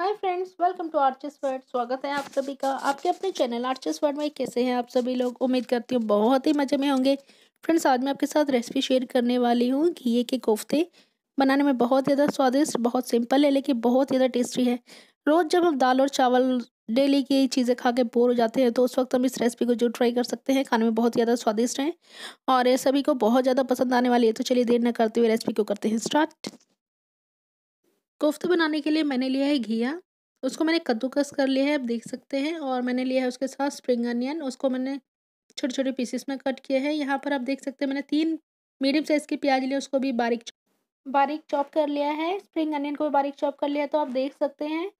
Hi friends, welcome to Archis world. स्वागत है आप सभी का। आपके अपने चैनल आर्चिस वर्ड में कैसे हैं आप सभी लोग? उम्मीद करती हूँ बहुत ही मज़े में होंगे। फ्रेंड्स, आज मैं आपके साथ रेसिपी शेयर करने वाली हूँ घी के कोफ्ते बनाने में बहुत ज़्यादा स्वादिष्ट, बहुत सिंपल है, लेकिन बहुत ज़्यादा टेस्टी है। रोज़ जब हम दाल और चावल डेली की चीज़ें खा के बोर हो जाते हैं तो उस वक्त हम इस रेसिपी को जो ट्राई कर सकते हैं। खाने में बहुत ज़्यादा स्वादिष्ट है और ये सभी को बहुत ज़्यादा पसंद आने वाली है। तो चलिए देर न करते हुए रेसिपी को करते हैं स्टार्ट कोफ्ते बनाने के लिए मैंने लिया है घिया। उसको मैंने कद्दूकस कर लिया है, आप देख सकते हैं, और मैंने लिया है उसके साथ स्प्रिंग अनियन। उसको मैंने छोटे छोटे पीसेस में कट किया है। यहाँ पर आप देख सकते हैं, मैंने तीन मीडियम साइज़ की प्याज लिया उसको भी बारीक बारीक चॉप कर लिया है। स्प्रिंग अनियन को भी बारीक चॉप कर लिया तो आप देख सकते हैं।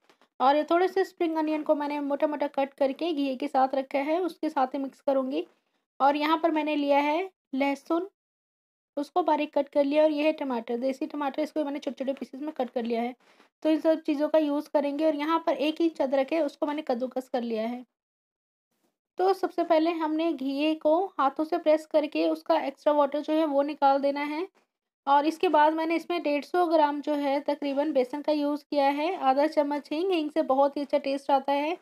और ये थोड़े से स्प्रिंग अनियन को मैंने मोटा मोटा कट करके घी के साथ रखा है, उसके साथ ही मिक्स करूँगी। और यहाँ पर मैंने लिया है लहसुन उसको बारीक कट कर लिया और ये है टमाटर। देसी टमाटर इसको मैंने छोटे छोटे पीसेस में कट कर लिया है। तो इन सब चीज़ों का यूज़ करेंगे और यहाँ पर एक इंच अदरक है उसको मैंने कद्दूकस कर लिया है। तो सबसे पहले हमने घी को हाथों से प्रेस करके उसका एक्स्ट्रा वाटर जो है वो निकाल देना है। और इसके बाद मैंने इसमें डेढ़ सौ ग्राम जो है तकरीबन बेसन का यूज़ किया है। आधा चम्मच हींग हींग से बहुत ही अच्छा टेस्ट आता है।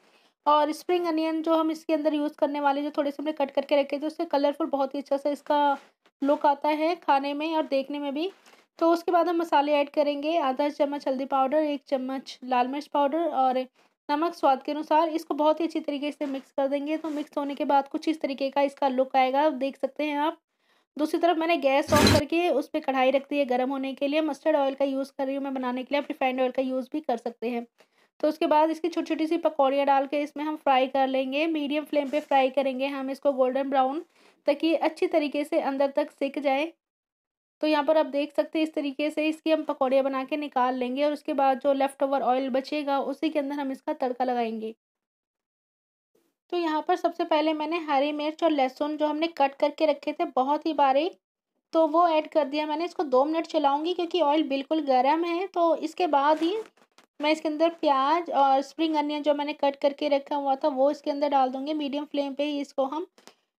और स्प्रिंग अनियन जो हम इसके अंदर यूज़ करने वाले, जो थोड़े से हमने कट करके रखे थे, उससे कलरफुल बहुत ही अच्छा सा इसका लुक आता है खाने में और देखने में भी। तो उसके बाद हम मसाले ऐड करेंगे। आधा चम्मच हल्दी पाउडर, एक चम्मच लाल मिर्च पाउडर और नमक स्वाद के अनुसार इसको बहुत ही अच्छी तरीके से मिक्स कर देंगे। तो मिक्स होने के बाद कुछ इस तरीके का इसका लुक आएगा देख सकते हैं आप। दूसरी तरफ़ मैंने गैस ऑन करके उस पर कढ़ाई रख दी है गर्म होने के लिए। मस्टर्ड ऑयल का यूज़ कर रही हूँ मैं बनाने के लिए आप रिफाइंड ऑयल का यूज़ भी कर सकते हैं। तो उसके बाद इसकी छोटी छोटी सी पकौड़ियाँ डाल के इसमें हम फ्राई कर लेंगे। मीडियम फ्लेम पे फ्राई करेंगे हम इसको गोल्डन ब्राउन, ताकि अच्छी तरीके से अंदर तक सिक जाए। तो यहाँ पर आप देख सकते हैं इस तरीके से इसकी हम पकौड़ियाँ बना के निकाल लेंगे और उसके बाद जो लेफ़्ट ओवर ऑयल बचेगा, उसी के अंदर हम इसका तड़का लगाएँगे। तो यहाँ पर सबसे पहले मैंने हरी मिर्च और लहसुन जो हमने कट करके रखे थे बहुत ही बारीक तो वो ऐड कर दिया मैंने। इसको दो मिनट चलाऊँगी क्योंकि ऑयल बिल्कुल गर्म है तो इसके बाद ही मैं इसके अंदर प्याज और स्प्रिंग अनियन जो मैंने कट करके रखा हुआ था, वो इसके अंदर डाल दूँगी। मीडियम फ्लेम पे ही इसको हम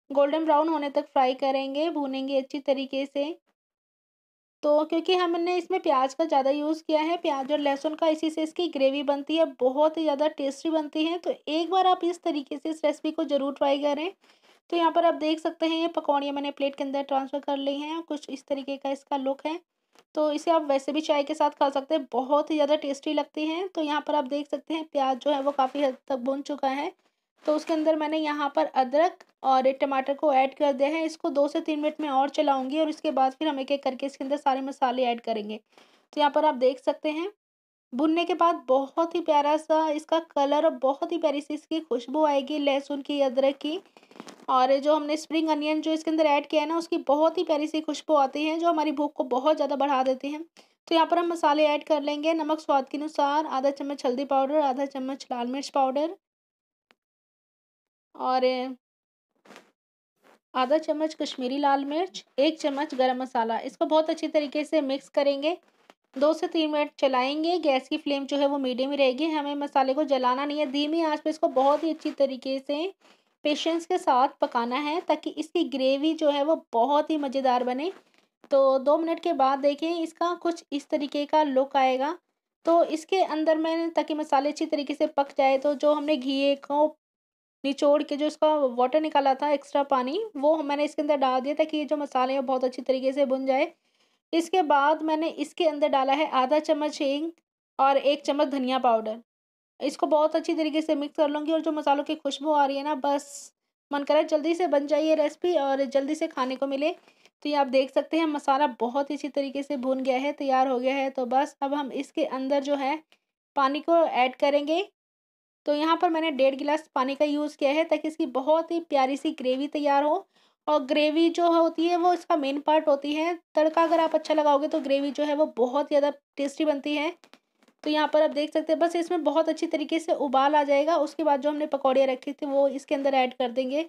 गोल्डन ब्राउन होने तक फ्राई करेंगे, भूनेंगे अच्छी तरीके से। तो क्योंकि हमने इसमें प्याज का ज़्यादा यूज़ किया है, प्याज और लहसुन का, इसी से इसकी ग्रेवी बनती है, बहुत ही ज़्यादा टेस्टी बनती है। तो एक बार आप इस तरीके से इस रेसिपी को ज़रूर ट्राई करें। तो यहाँ पर आप देख सकते हैं, ये पकौड़ियाँ मैंने प्लेट के अंदर ट्रांसफ़र कर ली हैं, कुछ इस तरीके का इसका लुक है। तो इसे आप वैसे भी चाय के साथ खा सकते हैं, बहुत ही ज़्यादा टेस्टी लगती हैं। तो यहाँ पर आप देख सकते हैं, प्याज जो है वो काफ़ी हद तक भुन चुका है। तो उसके अंदर मैंने यहाँ पर अदरक और टमाटर को ऐड कर दिया है। इसको दो से तीन मिनट में और चलाऊँगी और इसके बाद फिर हम एक एक करके इसके अंदर सारे मसाले ऐड करेंगे। तो यहाँ पर आप देख सकते हैं, भुनने के बाद बहुत ही प्यारा सा इसका कलर और बहुत ही प्यारी सी इसकी खुशबू आएगी, लहसुन की, अदरक की। और जो हमने स्प्रिंग अनियन जो इसके अंदर ऐड किया है ना, उसकी बहुत ही प्यारी सी खुशबू आती है, जो हमारी भूख को बहुत ज़्यादा बढ़ा देती हैं। तो यहाँ पर हम मसाले ऐड कर लेंगे नमक स्वाद के अनुसार, आधा चम्मच हल्दी पाउडर आधा चम्मच लाल मिर्च पाउडर और, आधा चम्मच कश्मीरी लाल मिर्च, एक चम्मच गरम मसाला। इसको बहुत अच्छी तरीके से मिक्स करेंगे। दो से तीन मिनट चलाएँगे, गैस की फ्लेम जो है वो मीडियम ही रहेगी। हमें मसाले को जलाना नहीं है, धीमी आँच पे इसको बहुत ही अच्छी तरीके से पेशेंस के साथ पकाना है ताकि इसकी ग्रेवी जो है वो बहुत ही मज़ेदार बने। तो दो मिनट के बाद देखें इसका कुछ इस तरीके का लुक आएगा। तो इसके अंदर मैंने ताकि मसाले अच्छी तरीके से पक जाए तो जो हमने घी को निचोड़ के जो इसका वाटर निकाला था एक्स्ट्रा पानी, वो मैंने इसके अंदर डाल दिया ताकि ये जो मसाले हैं बहुत अच्छी तरीके से बुन जाए। इसके बाद मैंने इसके अंदर डाला है आधा चम्मच हींग और एक चम्मच धनिया पाउडर इसको बहुत अच्छी तरीके से मिक्स कर लूँगी और जो मसालों की खुशबू आ रही है ना, बस मन करे जल्दी से बन जाइए रेसिपी और जल्दी से खाने को मिले। तो ये आप देख सकते हैं, मसाला बहुत ही अच्छी तरीके से भून गया है, तैयार हो गया है। तो बस अब हम इसके अंदर जो है पानी को ऐड करेंगे। तो यहाँ पर मैंने डेढ़ गिलास पानी का यूज़ किया है ताकि इसकी बहुत ही प्यारी सी ग्रेवी तैयार हो। और ग्रेवी जो होती है वो इसका मेन पार्ट होती है। तड़का अगर आप अच्छा लगाओगे तो ग्रेवी जो है वो बहुत ज़्यादा टेस्टी बनती है। तो यहाँ पर आप देख सकते हैं, बस इसमें बहुत अच्छी तरीके से उबाल आ जाएगा। उसके बाद जो हमने पकौड़ियाँ रखी थी, वो इसके अंदर ऐड कर देंगे।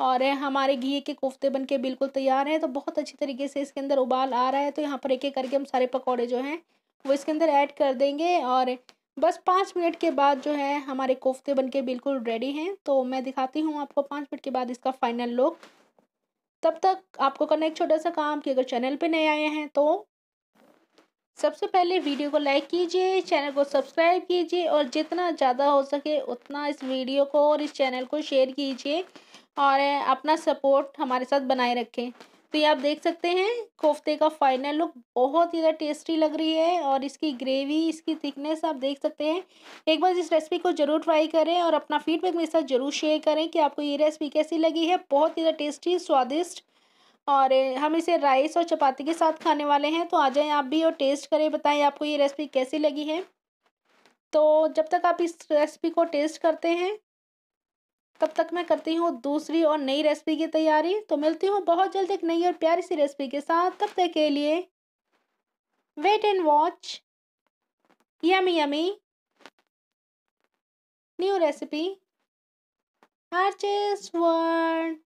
और हमारे घी के कोफ्ते बन के बिल्कुल तैयार हैं तो बहुत अच्छी तरीके से इसके अंदर उबाल आ रहा है। तो यहाँ पर एक एक करके हम सारे पकौड़े जो हैं, वो इसके अंदर ऐड कर देंगे। और बस पाँच मिनट के बाद जो है, हमारे कोफ्ते बन के बिल्कुल रेडी हैं। तो मैं दिखाती हूँ आपको पाँच मिनट के बाद इसका फाइनल लुक। तब तक आपको करना एक छोटा सा काम कि अगर चैनल पे नए आए हैं तो सबसे पहले वीडियो को लाइक कीजिए, चैनल को सब्सक्राइब कीजिए और जितना ज़्यादा हो सके उतना इस वीडियो को और इस चैनल को शेयर कीजिए और अपना सपोर्ट हमारे साथ बनाए रखें। तो ये आप देख सकते हैं, कोफ्ते का फाइनल लुक बहुत ही ज़्यादा टेस्टी लग रही है और इसकी ग्रेवी, इसकी थिकनेस आप देख सकते हैं। एक बार इस रेसिपी को ज़रूर ट्राई करें और अपना फीडबैक मेरे साथ ज़रूर शेयर करें कि आपको ये रेसिपी कैसी लगी है। बहुत ही ज़्यादा टेस्टी, स्वादिष्ट और हम इसे राइस और चपाती के साथ खाने वाले हैं। तो आ जाएँ आप भी और टेस्ट करें। बताएँ आपको ये रेसिपी कैसी लगी है। तो जब तक आप इस रेसिपी को टेस्ट करते हैं, तब तक मैं करती हूँ दूसरी और नई रेसिपी की तैयारी। तो मिलती हूँ बहुत जल्द एक नई और प्यारी सी रेसिपी के साथ। तब तक के लिए wait and watch yummy yummy new recipe Archis world